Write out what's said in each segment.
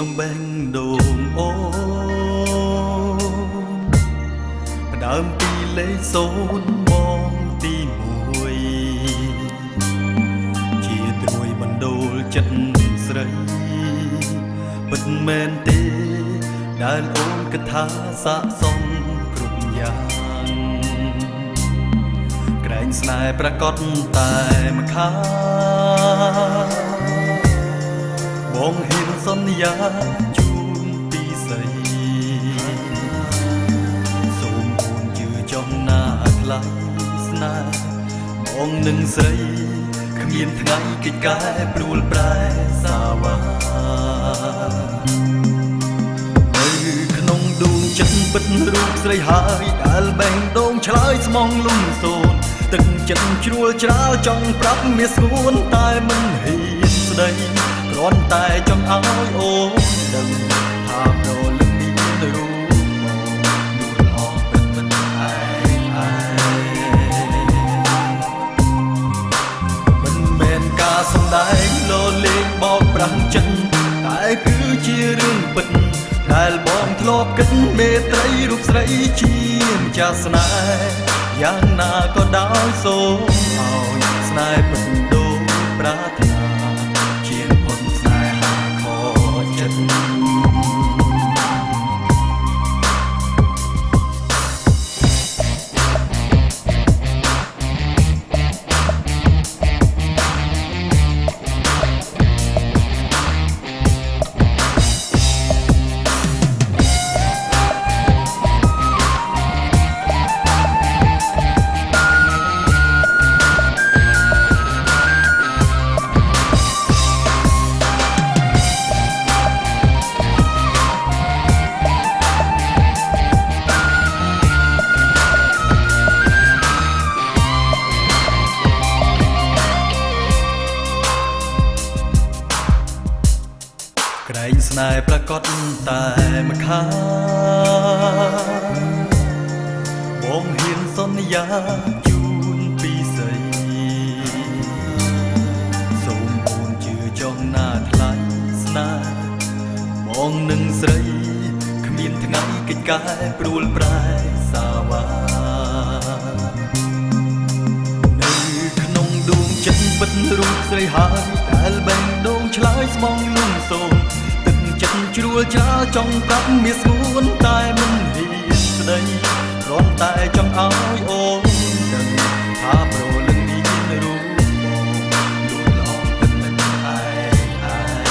ក្នុងបេះដូងអូនផ្ដើមពីលេខសូនមកទី1ជាត្រួយបណ្ដូលចិត្តស្រីពិតមែនទេដែលអូនគិតថាស័កសមគ្រប់យ៉ាងក្រែងស្នេហ៍ប្រកបតែម្ខាង បងហ៊ានសន្យាជូនពីស្រីសូមអូនជឿចំណាថ្លៃស្នេហ៍បងនឹងស្រីគ្មានថ្ងៃកិច្ចកែព្រួលប្រែសាវានៅក្នុងដួងចិត្តពិតរូបស្រីហើយដែលបេះដូងឆ្លើយស្មងលំសូនទឹកចិត្តជ្រួលច្រាលចង់ប្រាប់មាសស្ងួនតែមិនហ៊ានស្ដីគ្រា ន់តែចង់ឲ្យអូនដឹងថាប្រលឹងនេះមានរូបមកនួនអស់ពិតមិនឯងឯងមិនមែនការសំដែងលោលេងបោកប្រាំងចិត្តតែគឺជារឿងពិតដែលបងធ្លាប់គិតមេត្រីរូបស្រីជាម្ចាស់ស្នេហ៍យ៉ាងណាក៏ដោយសូមឲ្យស្នេហ៍ពិត ក្រែងស្នេហ៍ប្រកបតែម្ខាងបងហ៊ានសន្យាជូនពីស្រីសូមអូនជឿចង់ណាថ្លៃស្នេហ៍បងនឹងស្រីគ្មានថ្ងៃកិច្ចកែព្រួលប្រែសាវានៅក្នុងដួងចិត្តពិតរូបស្រីហើយដែលបេះដូងឆ្លើយស្មងលំសូនចិត្ត ជ្រួលច្រាលចង់ប្រាប់មាសស្ងួនតែមិនហ៊ានស្ដីគ្រាន់តែចង់ឲ្យអូនដឹងថាប្រលឹងនេះមានរូបបងលួនល្អពិតមិនឯងឯង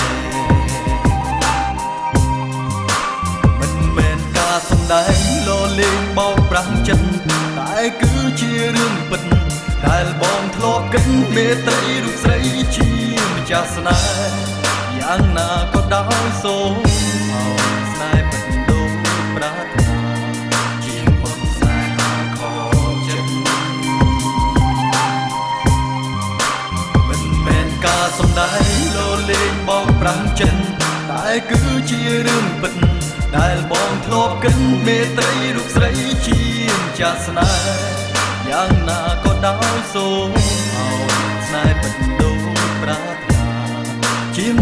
មិនមែនការសំដែងលលេងបោកប្រាស់ចិត្តតែគឺជារឿងពិតដែលបងធ្លាប់គិតមេត្រីរូបស្រីជាម្ចាស់ស្នេហ៍ យ៉ាងណាក៏ដោយសូមឲ្យស្នេហ៍ពិតដូចប្រាថ្នាជាមុនស្នេហាខចិត្តមិនមែនការសំដែងលោលេងបោកប្រាំចិត្តតែគឺជារឿងពិតដែលបងធ្លាប់គិតមេត្រីរូបស្រីជាម្ចាស់ស្នេហ៍យ៉ាងណាក៏ដោយសូមឲ្យស្នេហ៍ពិតដូចប្រាថ្នាជៀង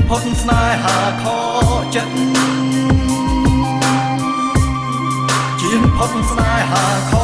ផុតស្នេហាខចិត្តជៀងផុតស្នេហាខ